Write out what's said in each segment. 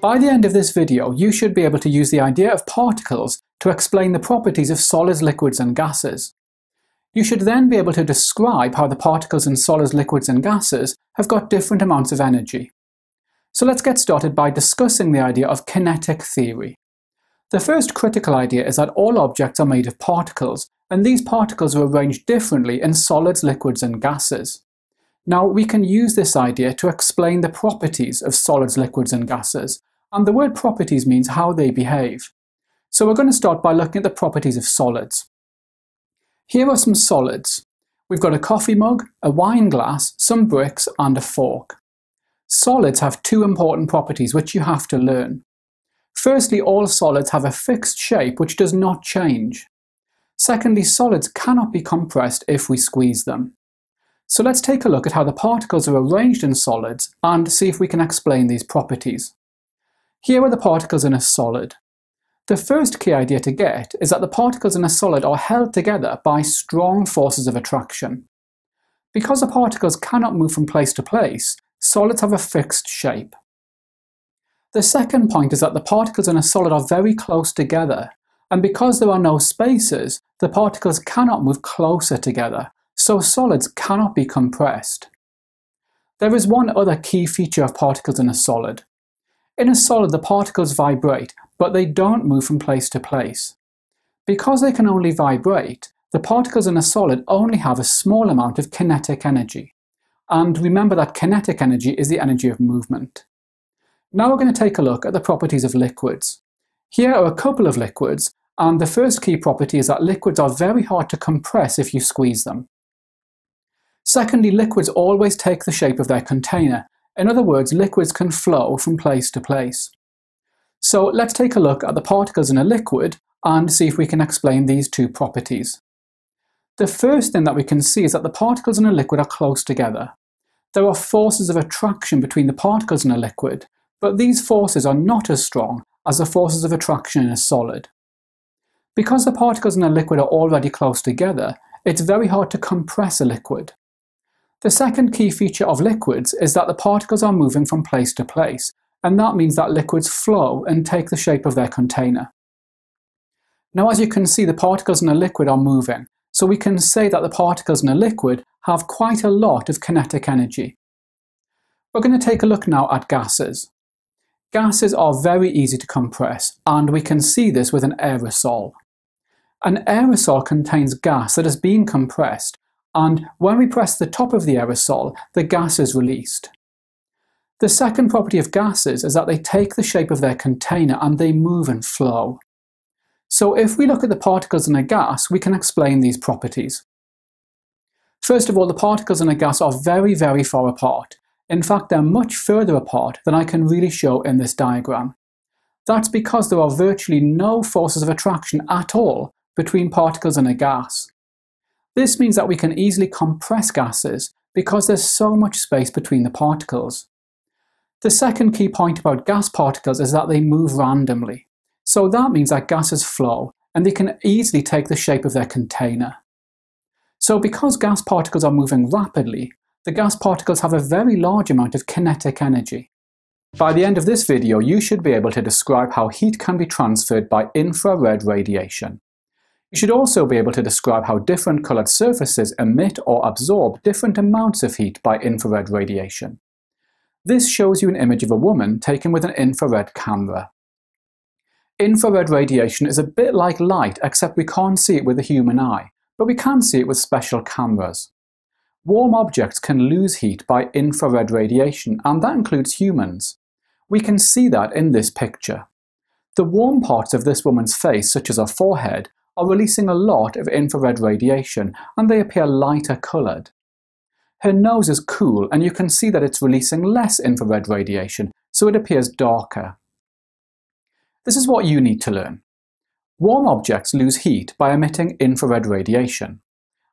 By the end of this video, you should be able to use the idea of particles to explain the properties of solids, liquids and gases. You should then be able to describe how the particles in solids, liquids and gases have got different amounts of energy. So let's get started by discussing the idea of kinetic theory. The first critical idea is that all objects are made of particles, and these particles are arranged differently in solids, liquids and gases. Now we can use this idea to explain the properties of solids, liquids and gases, and the word properties means how they behave. So we're going to start by looking at the properties of solids. Here are some solids. We've got a coffee mug, a wine glass, some bricks and a fork. Solids have two important properties which you have to learn. Firstly, all solids have a fixed shape which does not change. Secondly, solids cannot be compressed if we squeeze them. So let's take a look at how the particles are arranged in solids and see if we can explain these properties. Here are the particles in a solid. The first key idea to get is that the particles in a solid are held together by strong forces of attraction. Because the particles cannot move from place to place, solids have a fixed shape. The second point is that the particles in a solid are very close together, and because there are no spaces, the particles cannot move closer together, so solids cannot be compressed. There is one other key feature of particles in a solid. In a solid, the particles vibrate, but they don't move from place to place. Because they can only vibrate, the particles in a solid only have a small amount of kinetic energy. And remember that kinetic energy is the energy of movement. Now we're going to take a look at the properties of liquids. Here are a couple of liquids, and the first key property is that liquids are very hard to compress if you squeeze them. Secondly, liquids always take the shape of their container, in other words, liquids can flow from place to place. So let's take a look at the particles in a liquid and see if we can explain these two properties. The first thing that we can see is that the particles in a liquid are close together. There are forces of attraction between the particles in a liquid, but these forces are not as strong as the forces of attraction in a solid. Because the particles in a liquid are already close together, it's very hard to compress a liquid. The second key feature of liquids is that the particles are moving from place to place, and that means that liquids flow and take the shape of their container. Now as you can see, the particles in a liquid are moving, so we can say that the particles in a liquid have quite a lot of kinetic energy. We're going to take a look now at gases. Gases are very easy to compress, and we can see this with an aerosol. An aerosol contains gas that has been compressed and when we press the top of the aerosol, the gas is released. The second property of gases is that they take the shape of their container and they move and flow. So if we look at the particles in a gas, we can explain these properties. First of all, the particles in a gas are very, very far apart. In fact, they're much further apart than I can really show in this diagram. That's because there are virtually no forces of attraction at all between particles in a gas. This means that we can easily compress gases because there's so much space between the particles. The second key point about gas particles is that they move randomly. So that means that gases flow and they can easily take the shape of their container. So because gas particles are moving rapidly, the gas particles have a very large amount of kinetic energy. By the end of this video, you should be able to describe how heat can be transferred by infrared radiation. You should also be able to describe how different coloured surfaces emit or absorb different amounts of heat by infrared radiation. This shows you an image of a woman taken with an infrared camera. Infrared radiation is a bit like light except we can't see it with the human eye, but we can see it with special cameras. Warm objects can lose heat by infrared radiation, and that includes humans. We can see that in this picture. The warm parts of this woman's face, such as her forehead, are releasing a lot of infrared radiation and they appear lighter coloured. Her nose is cool and you can see that it's releasing less infrared radiation, so it appears darker. This is what you need to learn. Warm objects lose heat by emitting infrared radiation,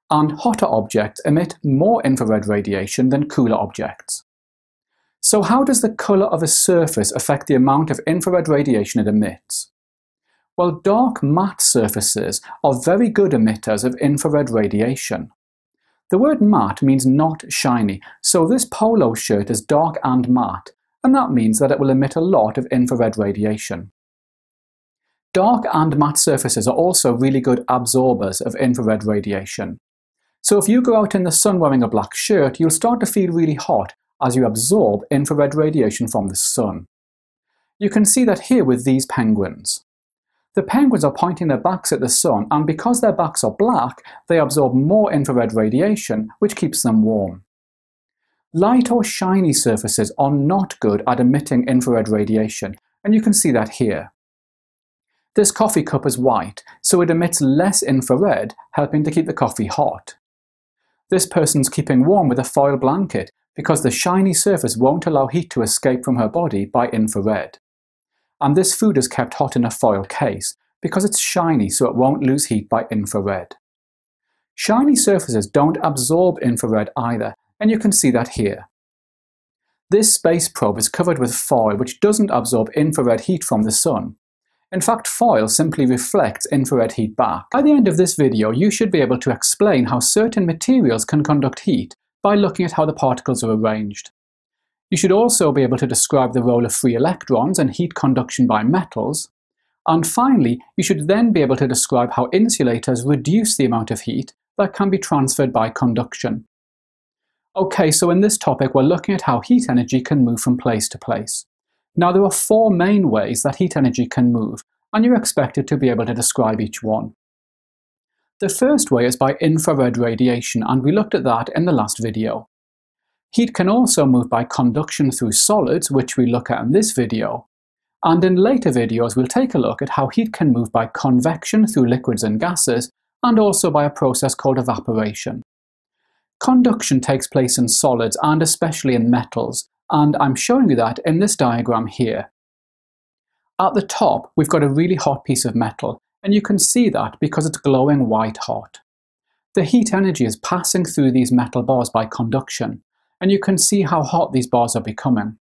and hotter objects emit more infrared radiation than cooler objects. So how does the colour of a surface affect the amount of infrared radiation it emits? Well, dark matte surfaces are very good emitters of infrared radiation. The word matte means not shiny, so this polo shirt is dark and matte, and that means that it will emit a lot of infrared radiation. Dark and matte surfaces are also really good absorbers of infrared radiation. So if you go out in the sun wearing a black shirt, you'll start to feel really hot as you absorb infrared radiation from the sun. You can see that here with these penguins. The penguins are pointing their backs at the sun, and because their backs are black, they absorb more infrared radiation, which keeps them warm. Light or shiny surfaces are not good at emitting infrared radiation, and you can see that here. This coffee cup is white, so it emits less infrared, helping to keep the coffee hot. This person's keeping warm with a foil blanket because the shiny surface won't allow heat to escape from her body by infrared. And this food is kept hot in a foil case because it's shiny so it won't lose heat by infrared. Shiny surfaces don't absorb infrared either, and you can see that here. This space probe is covered with foil which doesn't absorb infrared heat from the sun, in fact, foil simply reflects infrared heat back. By the end of this video, you should be able to explain how certain materials can conduct heat by looking at how the particles are arranged. You should also be able to describe the role of free electrons and heat conduction by metals. And finally, you should then be able to describe how insulators reduce the amount of heat that can be transferred by conduction. Okay, so in this topic we're looking at how heat energy can move from place to place. Now there are four main ways that heat energy can move, and you're expected to be able to describe each one. The first way is by infrared radiation, and we looked at that in the last video. Heat can also move by conduction through solids, which we look at in this video. And in later videos, we'll take a look at how heat can move by convection through liquids and gases, and also by a process called evaporation. Conduction takes place in solids, and especially in metals, and I'm showing you that in this diagram here. At the top, we've got a really hot piece of metal, and you can see that because it's glowing white hot. The heat energy is passing through these metal bars by conduction, and you can see how hot these bars are becoming.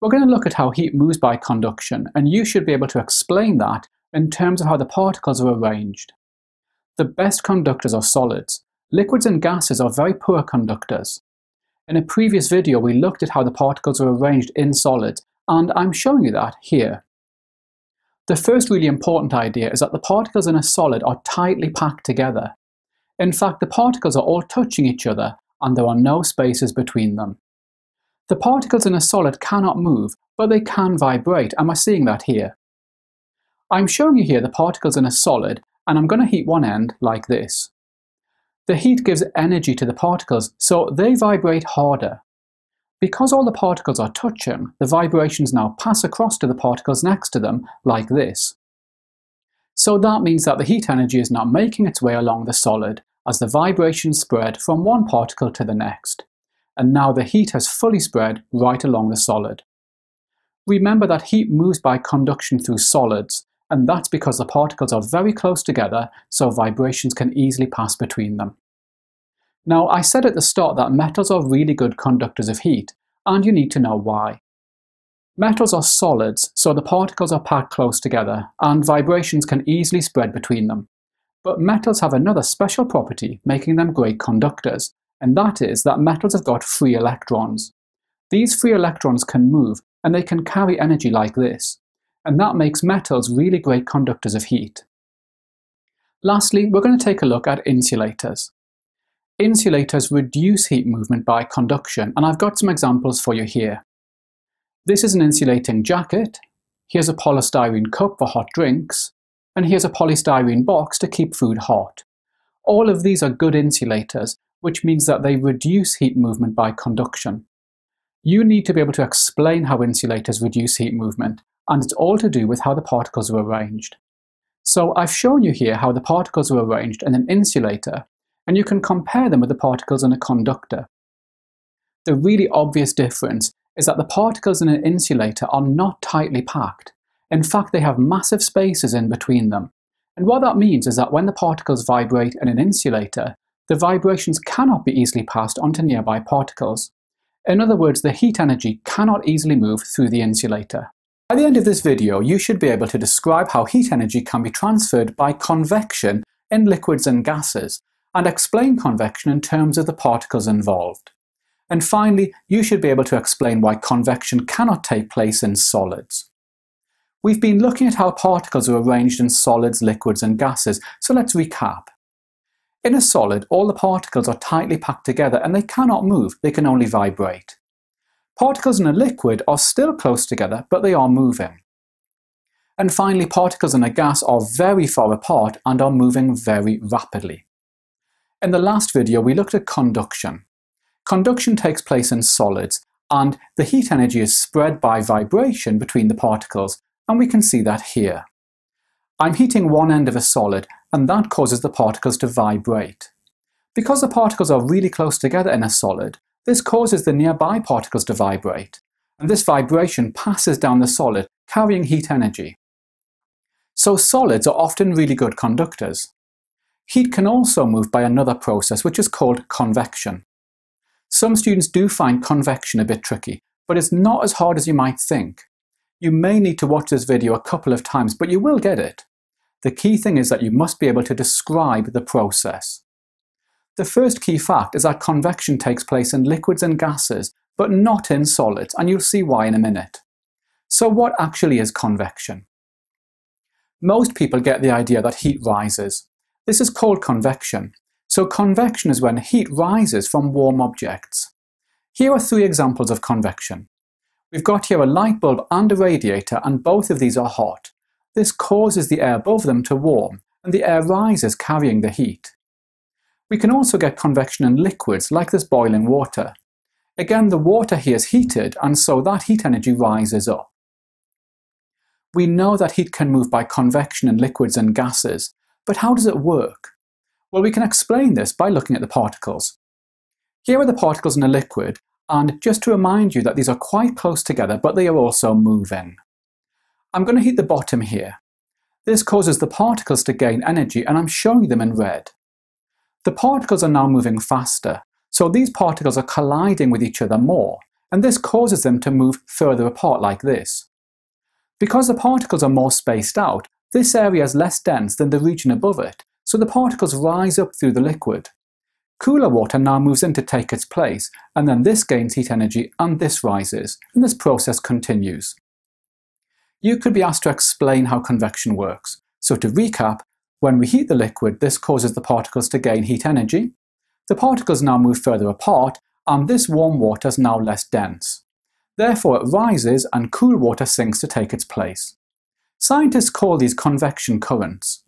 We're going to look at how heat moves by conduction, and you should be able to explain that in terms of how the particles are arranged. The best conductors are solids. Liquids and gases are very poor conductors. In a previous video, we looked at how the particles are arranged in solids, and I'm showing you that here. The first really important idea is that the particles in a solid are tightly packed together. In fact, the particles are all touching each other, and there are no spaces between them. The particles in a solid cannot move, but they can vibrate, and we're seeing that here. I'm showing you here the particles in a solid, and I'm going to heat one end like this. The heat gives energy to the particles, so they vibrate harder. Because all the particles are touching, the vibrations now pass across to the particles next to them, like this. So that means that the heat energy is not making its way along the solid, as the vibrations spread from one particle to the next. And now the heat has fully spread right along the solid. Remember that heat moves by conduction through solids, and that's because the particles are very close together, so vibrations can easily pass between them. Now, I said at the start that metals are really good conductors of heat, and you need to know why. Metals are solids, so the particles are packed close together, and vibrations can easily spread between them. But metals have another special property, making them great conductors, and that is that metals have got free electrons. These free electrons can move, and they can carry energy like this and that makes metals really great conductors of heat. Lastly, we're going to take a look at insulators. Insulators reduce heat movement by conduction, and I've got some examples for you here. This is an insulating jacket, here's a polystyrene cup for hot drinks, and here's a polystyrene box to keep food hot. All of these are good insulators, which means that they reduce heat movement by conduction. You need to be able to explain how insulators reduce heat movement, and it's all to do with how the particles are arranged. So I've shown you here how the particles are arranged in an insulator, and you can compare them with the particles in a conductor. The really obvious difference is that the particles in an insulator are not tightly packed. In fact, they have massive spaces in between them. And what that means is that when the particles vibrate in an insulator, the vibrations cannot be easily passed onto nearby particles. In other words, the heat energy cannot easily move through the insulator. By the end of this video, you should be able to describe how heat energy can be transferred by convection in liquids and gases, and explain convection in terms of the particles involved. And finally, you should be able to explain why convection cannot take place in solids. We've been looking at how particles are arranged in solids, liquids and gases, so let's recap. In a solid, all the particles are tightly packed together and they cannot move, they can only vibrate. Particles in a liquid are still close together, but they are moving. And finally, particles in a gas are very far apart and are moving very rapidly. In the last video, we looked at conduction. Conduction takes place in solids, and the heat energy is spread by vibration between the particles, and we can see that here. I'm heating one end of a solid, and that causes the particles to vibrate. Because the particles are really close together in a solid, this causes the nearby particles to vibrate, and this vibration passes down the solid, carrying heat energy. So solids are often really good conductors. Heat can also move by another process which is called convection. Some students do find convection a bit tricky, but it's not as hard as you might think. You may need to watch this video a couple of times, but you will get it. The key thing is that you must be able to describe the process. The first key fact is that convection takes place in liquids and gases, but not in solids, and you'll see why in a minute. So what actually is convection? Most people get the idea that heat rises. This is called convection. So convection is when heat rises from warm objects. Here are three examples of convection. We've got here a light bulb and a radiator and both of these are hot. This causes the air above them to warm and the air rises carrying the heat. We can also get convection in liquids like this boiling water. Again, the water here is heated and so that heat energy rises up. We know that heat can move by convection in liquids and gases, but how does it work? Well, we can explain this by looking at the particles. Here are the particles in a liquid and just to remind you that these are quite close together, but they are also moving. I'm going to heat the bottom here. This causes the particles to gain energy, and I'm showing them in red. The particles are now moving faster, so these particles are colliding with each other more, and this causes them to move further apart like this. Because the particles are more spaced out, this area is less dense than the region above it, so the particles rise up through the liquid. Cooler water now moves in to take its place, and then this gains heat energy and this rises, and this process continues. You could be asked to explain how convection works. So to recap, when we heat the liquid, this causes the particles to gain heat energy. The particles now move further apart, and this warm water is now less dense. Therefore it rises and cool water sinks to take its place. Scientists call these convection currents.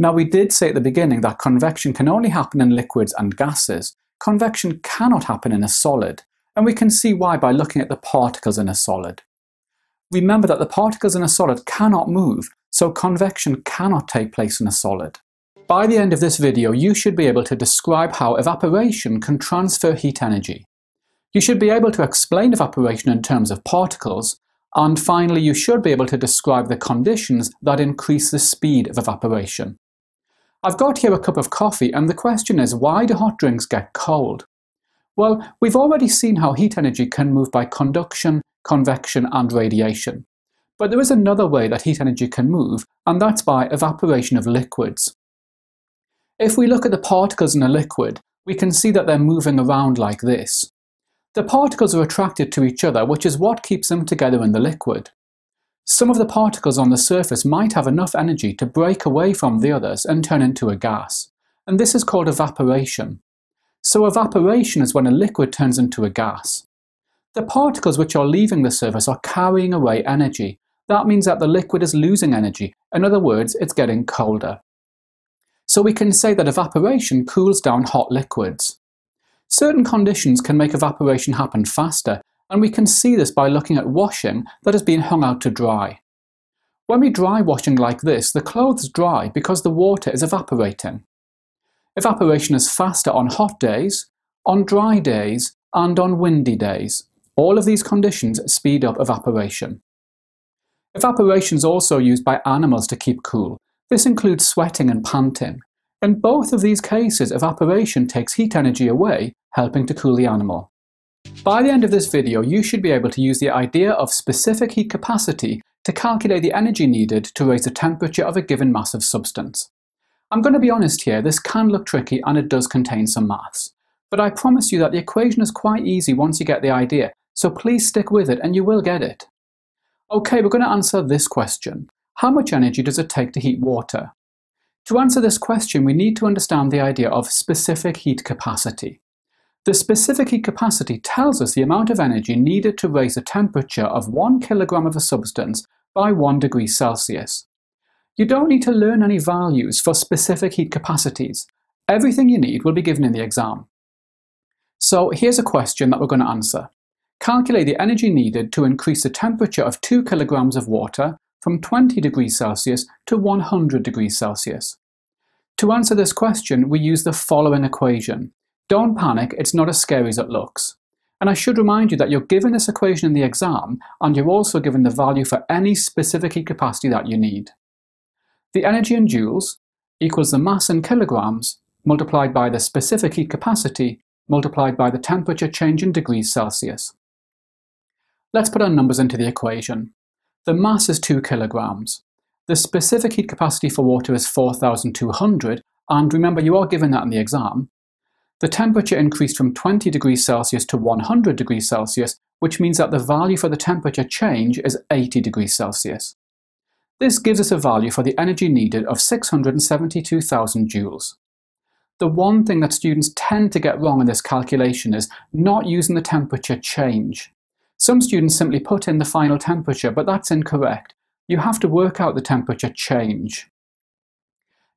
Now we did say at the beginning that convection can only happen in liquids and gases. Convection cannot happen in a solid, and we can see why by looking at the particles in a solid. Remember that the particles in a solid cannot move, so convection cannot take place in a solid. By the end of this video, you should be able to describe how evaporation can transfer heat energy. You should be able to explain evaporation in terms of particles, and finally you should be able to describe the conditions that increase the speed of evaporation. I've got here a cup of coffee and the question is why do hot drinks get cold? Well, we've already seen how heat energy can move by conduction, convection and radiation. But there is another way that heat energy can move, and that's by evaporation of liquids. If we look at the particles in a liquid, we can see that they're moving around like this. The particles are attracted to each other, which is what keeps them together in the liquid. Some of the particles on the surface might have enough energy to break away from the others and turn into a gas, and this is called evaporation. So evaporation is when a liquid turns into a gas. The particles which are leaving the surface are carrying away energy. That means that the liquid is losing energy. In other words, it's getting colder. So we can say that evaporation cools down hot liquids. Certain conditions can make evaporation happen faster, and we can see this by looking at washing that has been hung out to dry. When we dry washing like this, the clothes dry because the water is evaporating. Evaporation is faster on hot days, on dry days, and on windy days. All of these conditions speed up evaporation. Evaporation is also used by animals to keep cool. This includes sweating and panting. In both of these cases, evaporation takes heat energy away, helping to cool the animal. By the end of this video, you should be able to use the idea of specific heat capacity to calculate the energy needed to raise the temperature of a given mass of substance. I'm going to be honest here, this can look tricky and it does contain some maths. But I promise you that the equation is quite easy once you get the idea, so please stick with it and you will get it. Okay, we're going to answer this question. How much energy does it take to heat water? To answer this question, we need to understand the idea of specific heat capacity. The specific heat capacity tells us the amount of energy needed to raise the temperature of 1 kilogram of a substance by 1 degree Celsius. You don't need to learn any values for specific heat capacities. Everything you need will be given in the exam. So here's a question that we're going to answer. Calculate the energy needed to increase the temperature of 2 kilograms of water from 20 degrees Celsius to 100 degrees Celsius. To answer this question, we use the following equation. Don't panic, it's not as scary as it looks. And I should remind you that you're given this equation in the exam, and you're also given the value for any specific heat capacity that you need. The energy in joules equals the mass in kilograms multiplied by the specific heat capacity multiplied by the temperature change in degrees Celsius. Let's put our numbers into the equation. The mass is 2 kilograms. The specific heat capacity for water is 4,200, and remember you are given that in the exam. The temperature increased from 20 degrees Celsius to 100 degrees Celsius, which means that the value for the temperature change is 80 degrees Celsius. This gives us a value for the energy needed of 672,000 joules. The one thing that students tend to get wrong in this calculation is not using the temperature change. Some students simply put in the final temperature, but that's incorrect. You have to work out the temperature change.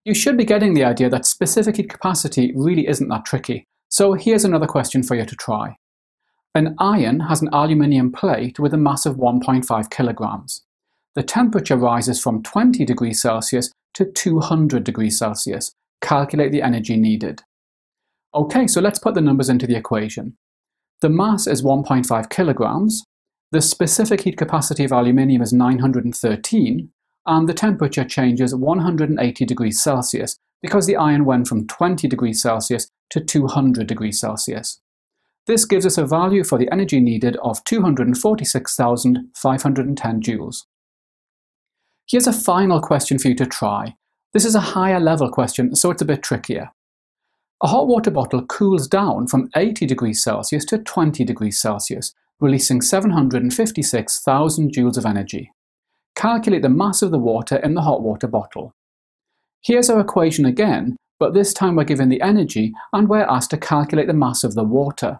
You should be getting the idea that specific heat capacity really isn't that tricky, so here's another question for you to try. An iron has an aluminium plate with a mass of 1.5 kilograms. The temperature rises from 20 degrees Celsius to 200 degrees Celsius. Calculate the energy needed. Okay, so let's put the numbers into the equation. The mass is 1.5 kilograms, the specific heat capacity of aluminium is 913, and the temperature changes 180 degrees Celsius because the iron went from 20 degrees Celsius to 200 degrees Celsius. This gives us a value for the energy needed of 246,510 joules. Here's a final question for you to try. This is a higher level question, so it's a bit trickier. A hot water bottle cools down from 80 degrees Celsius to 20 degrees Celsius, releasing 756,000 joules of energy calculate the mass of the water in the hot water bottle. Here's our equation again, but this time we're given the energy and we're asked to calculate the mass of the water.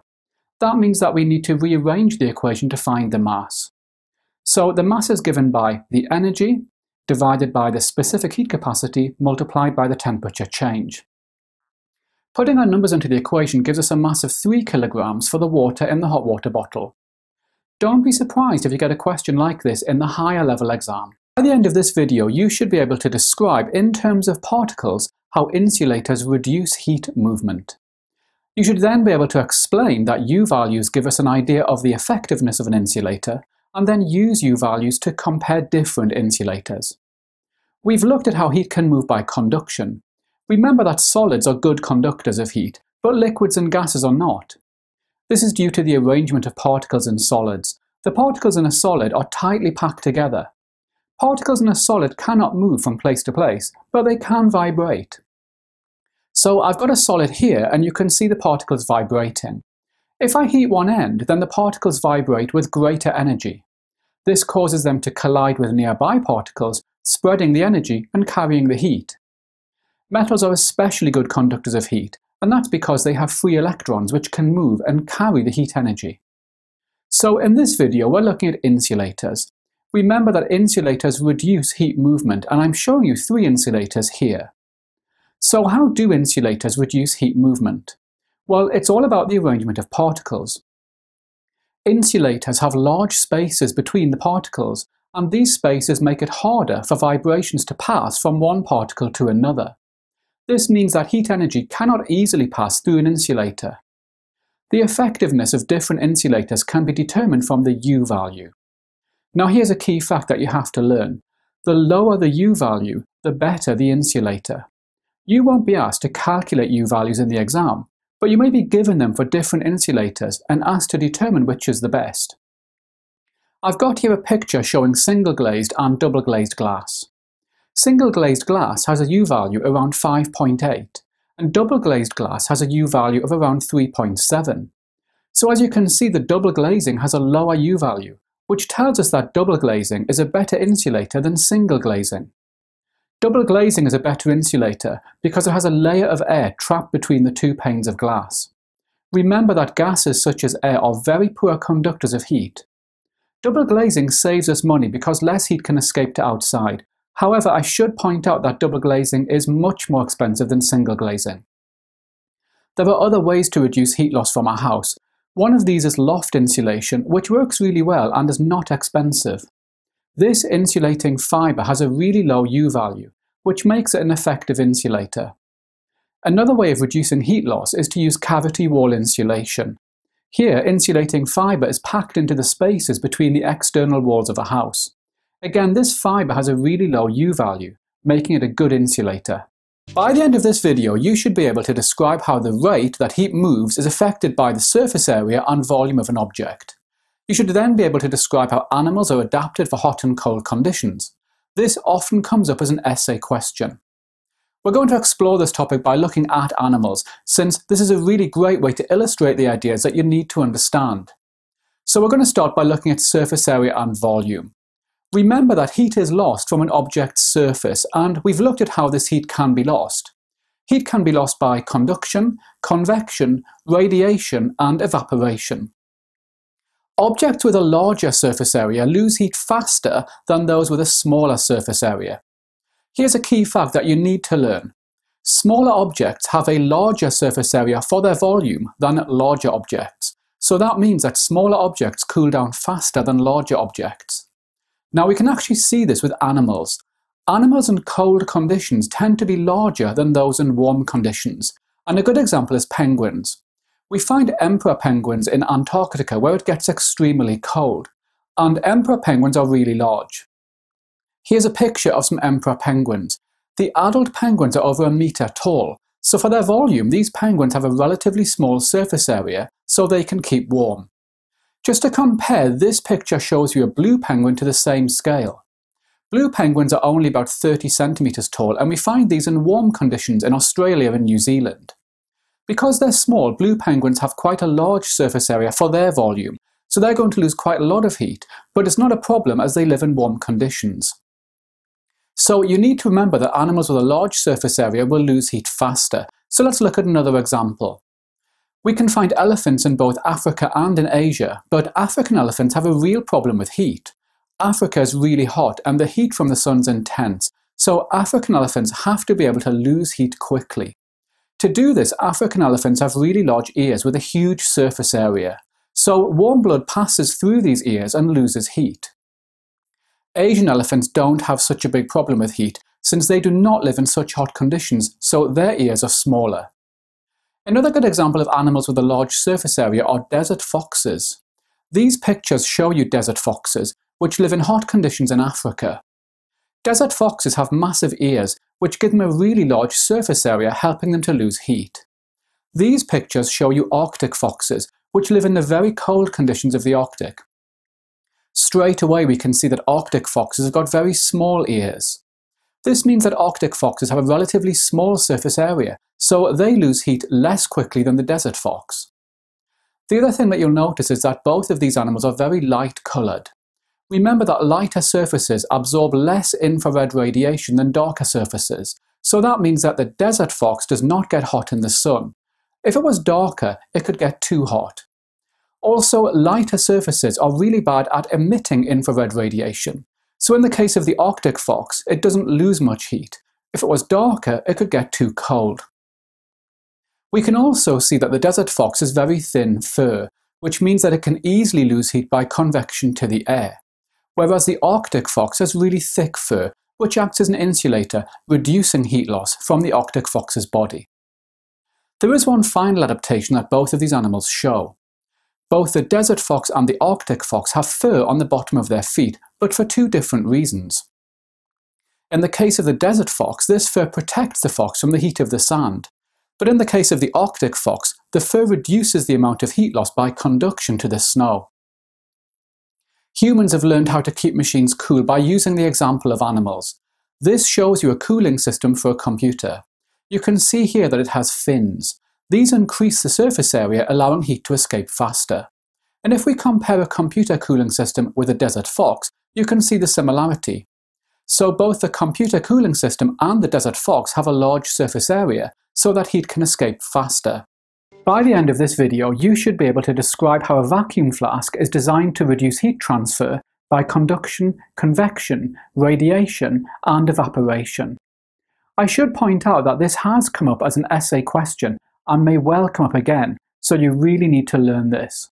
That means that we need to rearrange the equation to find the mass. So the mass is given by the energy divided by the specific heat capacity multiplied by the temperature change. Putting our numbers into the equation gives us a mass of 3 kilograms for the water in the hot water bottle. Don't be surprised if you get a question like this in the higher level exam. By the end of this video, you should be able to describe in terms of particles how insulators reduce heat movement. You should then be able to explain that U values give us an idea of the effectiveness of an insulator, and then use U values to compare different insulators. We've looked at how heat can move by conduction. Remember that solids are good conductors of heat, but liquids and gases are not. This is due to the arrangement of particles in solids. The particles in a solid are tightly packed together. Particles in a solid cannot move from place to place, but they can vibrate. So I've got a solid here and you can see the particles vibrating. If I heat one end, then the particles vibrate with greater energy. This causes them to collide with nearby particles, spreading the energy and carrying the heat. Metals are especially good conductors of heat, and that's because they have free electrons which can move and carry the heat energy. So in this video we're looking at insulators. Remember that insulators reduce heat movement and I'm showing you three insulators here. So how do insulators reduce heat movement? Well, it's all about the arrangement of particles. Insulators have large spaces between the particles, and these spaces make it harder for vibrations to pass from one particle to another. This means that heat energy cannot easily pass through an insulator. The effectiveness of different insulators can be determined from the U value. Now here's a key fact that you have to learn. The lower the U value, the better the insulator. You won't be asked to calculate U values in the exam, but you may be given them for different insulators and asked to determine which is the best. I've got here a picture showing single glazed and double glazed glass. Single glazed glass has a U value around 5.8, and double glazed glass has a U value of around 3.7. So as you can see, the double glazing has a lower U value, which tells us that double glazing is a better insulator than single glazing. Double glazing is a better insulator because it has a layer of air trapped between the two panes of glass. Remember that gases such as air are very poor conductors of heat. Double glazing saves us money because less heat can escape to outside. However, I should point out that double glazing is much more expensive than single glazing. There are other ways to reduce heat loss from a house. One of these is loft insulation, which works really well and is not expensive. This insulating fibre has a really low U value, which makes it an effective insulator. Another way of reducing heat loss is to use cavity wall insulation. Here, insulating fibre is packed into the spaces between the external walls of a house. Again, this fibre has a really low U value, making it a good insulator. By the end of this video, you should be able to describe how the rate that heat moves is affected by the surface area and volume of an object. You should then be able to describe how animals are adapted for hot and cold conditions. This often comes up as an essay question. We're going to explore this topic by looking at animals, since this is a really great way to illustrate the ideas that you need to understand. So we're going to start by looking at surface area and volume. Remember that heat is lost from an object's surface, and we've looked at how this heat can be lost. Heat can be lost by conduction, convection, radiation, and evaporation. Objects with a larger surface area lose heat faster than those with a smaller surface area. Here's a key fact that you need to learn. Smaller objects have a larger surface area for their volume than larger objects, so that means that smaller objects cool down faster than larger objects. Now we can actually see this with animals. Animals in cold conditions tend to be larger than those in warm conditions, and a good example is penguins. We find emperor penguins in Antarctica where it gets extremely cold, and emperor penguins are really large. Here's a picture of some emperor penguins. The adult penguins are over a metre tall, so for their volume these penguins have a relatively small surface area so they can keep warm. Just to compare, this picture shows you a blue penguin to the same scale. Blue penguins are only about 30 centimetres tall and we find these in warm conditions in Australia and New Zealand. Because they're small, blue penguins have quite a large surface area for their volume, so they're going to lose quite a lot of heat, but it's not a problem as they live in warm conditions. So you need to remember that animals with a large surface area will lose heat faster. So let's look at another example. We can find elephants in both Africa and in Asia, but African elephants have a real problem with heat. Africa is really hot and the heat from the sun's intense, so African elephants have to be able to lose heat quickly. To do this, African elephants have really large ears with a huge surface area, so warm blood passes through these ears and loses heat. Asian elephants don't have such a big problem with heat, since they do not live in such hot conditions, so their ears are smaller. Another good example of animals with a large surface area are desert foxes. These pictures show you desert foxes, which live in hot conditions in Africa. Desert foxes have massive ears, which give them a really large surface area, helping them to lose heat. These pictures show you Arctic foxes, which live in the very cold conditions of the Arctic. Straight away we can see that Arctic foxes have got very small ears. This means that Arctic foxes have a relatively small surface area, so they lose heat less quickly than the desert fox. The other thing that you'll notice is that both of these animals are very light coloured. Remember that lighter surfaces absorb less infrared radiation than darker surfaces, so that means that the desert fox does not get hot in the sun. If it was darker, it could get too hot. Also, lighter surfaces are really bad at emitting infrared radiation. So in the case of the Arctic fox, it doesn't lose much heat. If it was darker, it could get too cold. We can also see that the desert fox has very thin fur, which means that it can easily lose heat by convection to the air. Whereas the Arctic fox has really thick fur, which acts as an insulator, reducing heat loss from the Arctic fox's body. There is one final adaptation that both of these animals show. Both the desert fox and the arctic fox have fur on the bottom of their feet, but for two different reasons. In the case of the desert fox, this fur protects the fox from the heat of the sand. But in the case of the arctic fox, the fur reduces the amount of heat loss by conduction to the snow. Humans have learned how to keep machines cool by using the example of animals. This shows you a cooling system for a computer. you can see here that it has fins. These increase the surface area, allowing heat to escape faster. And if we compare a computer cooling system with a Desert Fox, you can see the similarity. So both the computer cooling system and the Desert Fox have a large surface area, so that heat can escape faster. By the end of this video, you should be able to describe how a vacuum flask is designed to reduce heat transfer by conduction, convection, radiation, and evaporation. I should point out that this has come up as an essay question and may well come up again, so you really need to learn this.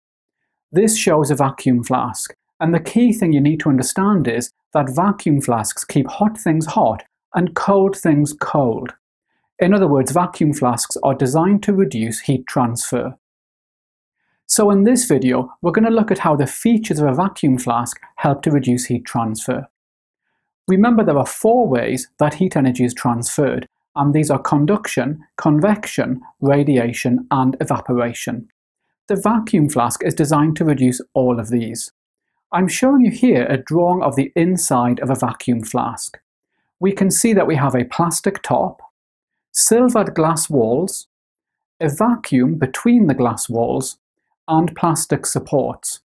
This shows a vacuum flask, and the key thing you need to understand is that vacuum flasks keep hot things hot and cold things cold. In other words, vacuum flasks are designed to reduce heat transfer. So in this video, we're going to look at how the features of a vacuum flask help to reduce heat transfer. Remember there are four ways that heat energy is transferred, and these are conduction, convection, radiation, and evaporation. The vacuum flask is designed to reduce all of these. I'm showing you here a drawing of the inside of a vacuum flask. We can see that we have a plastic top, silvered glass walls, a vacuum between the glass walls, and plastic supports.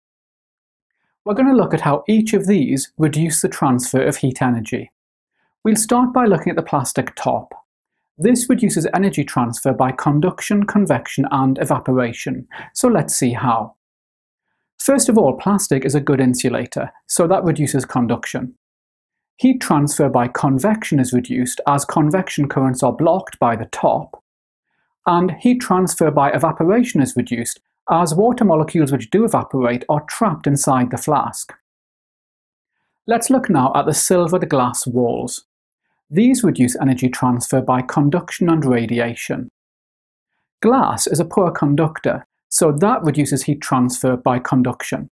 We're going to look at how each of these reduce the transfer of heat energy. We'll start by looking at the plastic top. This reduces energy transfer by conduction, convection and evaporation, so let's see how. First of all, plastic is a good insulator, so that reduces conduction. Heat transfer by convection is reduced as convection currents are blocked by the top, and heat transfer by evaporation is reduced as water molecules which do evaporate are trapped inside the flask. Let's look now at the silvered glass walls. These reduce energy transfer by conduction and radiation. Glass is a poor conductor, so that reduces heat transfer by conduction.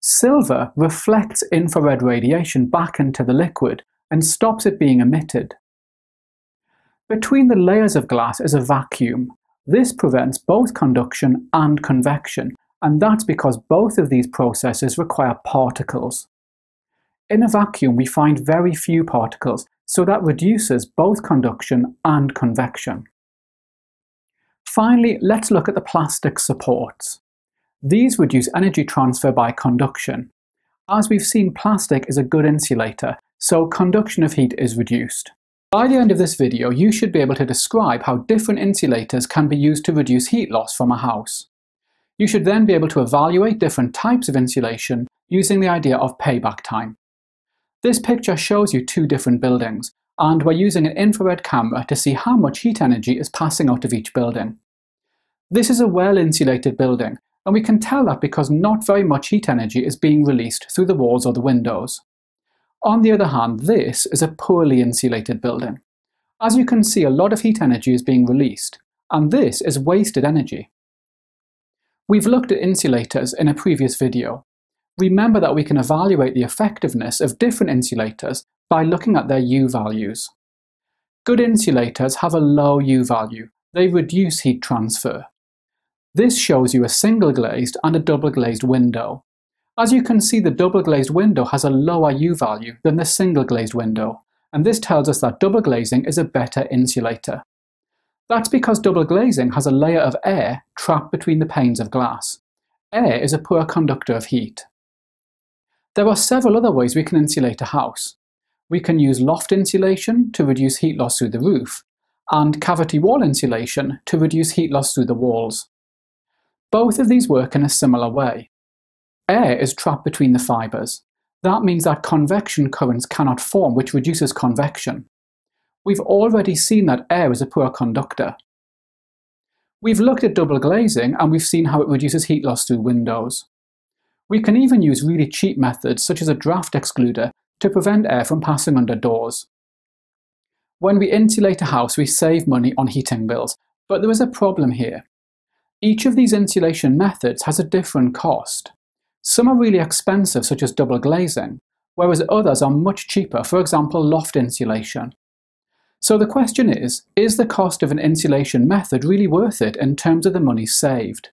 Silver reflects infrared radiation back into the liquid and stops it being emitted. Between the layers of glass is a vacuum. This prevents both conduction and convection, and that's because both of these processes require particles. In a vacuum, we find very few particles, so that reduces both conduction and convection. Finally, let's look at the plastic supports. These reduce energy transfer by conduction. As we've seen, plastic is a good insulator, so conduction of heat is reduced. By the end of this video, you should be able to describe how different insulators can be used to reduce heat loss from a house. You should then be able to evaluate different types of insulation using the idea of payback time. This picture shows you two different buildings, and we're using an infrared camera to see how much heat energy is passing out of each building. This is a well-insulated building, and we can tell that because not very much heat energy is being released through the walls or the windows. On the other hand, this is a poorly insulated building. As you can see, a lot of heat energy is being released, and this is wasted energy. We've looked at insulators in a previous video. Remember that we can evaluate the effectiveness of different insulators by looking at their U values. Good insulators have a low U value. They reduce heat transfer. This shows you a single glazed and a double glazed window. As you can see, the double glazed window has a lower U value than the single glazed window, and this tells us that double glazing is a better insulator. That's because double glazing has a layer of air trapped between the panes of glass. Air is a poor conductor of heat. There are several other ways we can insulate a house. We can use loft insulation to reduce heat loss through the roof, and cavity wall insulation to reduce heat loss through the walls. Both of these work in a similar way. Air is trapped between the fibres. That means that convection currents cannot form, which reduces convection. We've already seen that air is a poor conductor. We've looked at double glazing and we've seen how it reduces heat loss through windows. We can even use really cheap methods such as a draft excluder to prevent air from passing under doors. When we insulate a house we save money on heating bills, but there is a problem here. Each of these insulation methods has a different cost. Some are really expensive, such as double glazing, whereas others are much cheaper, for example loft insulation. So the question is, is the cost of an insulation method really worth it in terms of the money saved?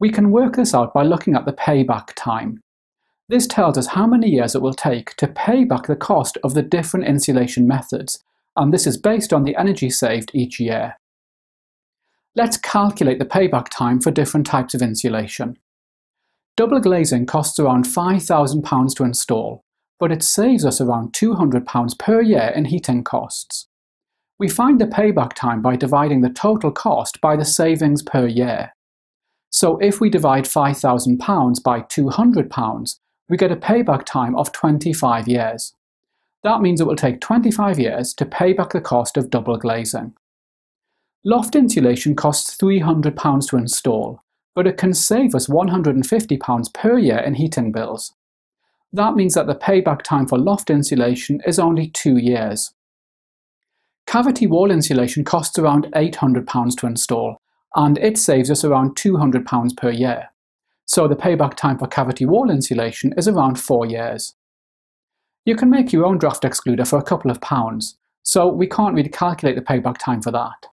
We can work this out by looking at the payback time. This tells us how many years it will take to pay back the cost of the different insulation methods, and this is based on the energy saved each year. Let's calculate the payback time for different types of insulation. Double glazing costs around £5,000 to install, but it saves us around £200 per year in heating costs. We find the payback time by dividing the total cost by the savings per year. So if we divide £5,000 by £200, we get a payback time of 25 years. That means it will take 25 years to pay back the cost of double glazing. Loft insulation costs £300 to install, but it can save us £150 per year in heating bills. That means that the payback time for loft insulation is only two years. Cavity wall insulation costs around £800 to install, and it saves us around £200 per year. So the payback time for cavity wall insulation is around four years. You can make your own draft excluder for a couple of pounds, so we can't really calculate the payback time for that.